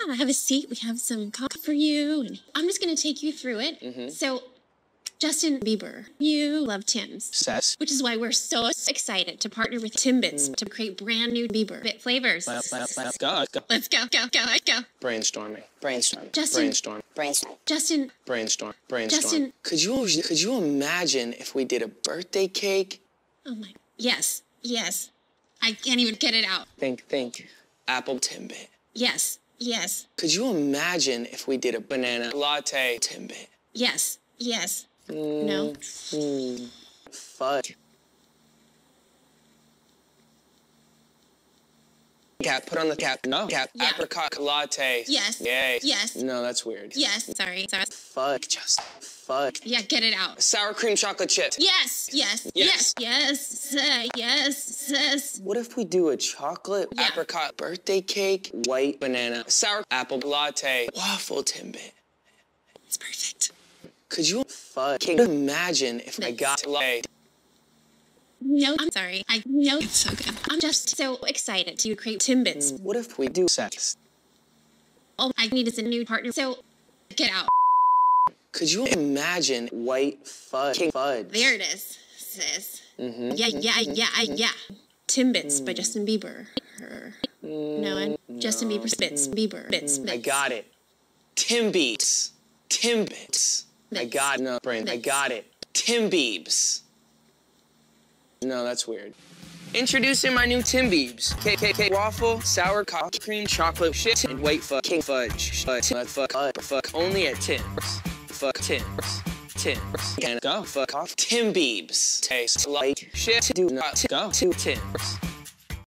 Oh, have a seat. We have some coffee for you. And I'm just going to take you through it. Mm-hmm. So, Justin Bieber, you love Tim's. Sass. Which is why we're so excited to partner with Timbits to create brand new Bieber Bit flavors. Let's go. Let's go. Let's go, go, go, go. Brainstorming. Brainstorm. Justin. Brainstorm. Brainstorm. Justin, Brainstorm. Brainstorm. Justin. Could you could you imagine if we did a birthday cake? oh my, yes, yes. I can't even get it out. Think, think. Apple Timbit. Yes, yes, Could you imagine if we did a banana latte Timbit? yes, yes. Mm, no. Mm, Fuck. Cap, put on the cap. No. Cap. Yeah. Apricot latte. Yes. Yay. Yes. No, that's weird. Yes, sorry, sorry. Fuck. Just fuck. Yeah, get it out. Sour cream chocolate chip. Yes, yes, Yes. yes, yes, uh, yes, yes. What if we do a chocolate Yeah. apricot birthday cake, white banana, sour apple latte, waffle Timbit? It's perfect. Could you fucking imagine if I got latte? No, I'm sorry. I know it's so good. I'm just so excited to create Timbits. Mm, what if we do sex? All I need is a new partner. So, get out. Could you imagine white fucking fudge? There it is, sis. Mm-hmm. Yeah, yeah, mm-hmm, yeah, mm-hmm. yeah. Timbits by mm. Justin Bieber. Her. Mm, no, and Justin Bieber spits. Mm-hmm. Bieber. Bits. I got it. Timbeats. Timbits. I got no brain. I got it. Timbeebs. No, that's weird. Introducing my new Timbeebs. KKK waffle, sour coffee cream, chocolate shit, and white fucking fudge. But fuck, fuck, fuck, only at Tim's. Fuck Tim's. Tim's. Can go fuck off. Timbeebs. Taste like shit. Do not go to Tim's.